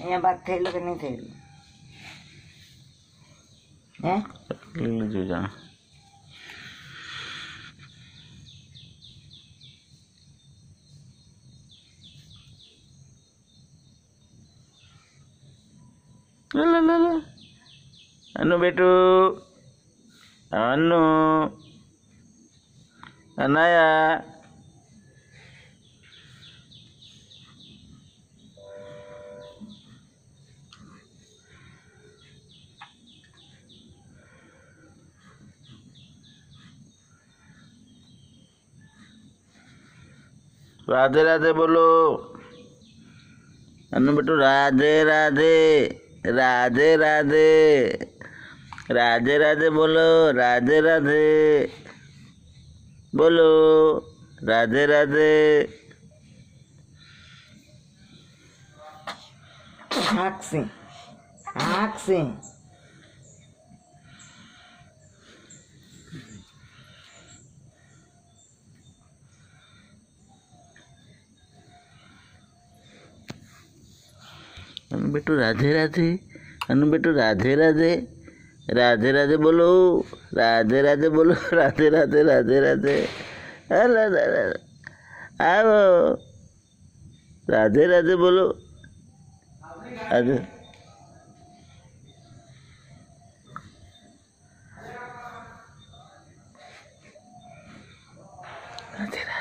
અહીંયા ભાત થયેલો કે નહીં થયેલું હે લીલું જોજા લે લે લે લે અનુ બેટું અનુ અનાયા राधे राधे बोलो। अनु बेटू, राधे राधे राधे राधे राधे राधे बोलो, राधे राधे बोलो, राधे राधे। आँख से आँख से। अनु बेटू राधे राधे, अनु बेटू राधे राधे राधे राधे बोलो, राधे राधे बोलो, राधे राधे राधे राधे। आओ। राधे राधे बोलो। राधे राधे।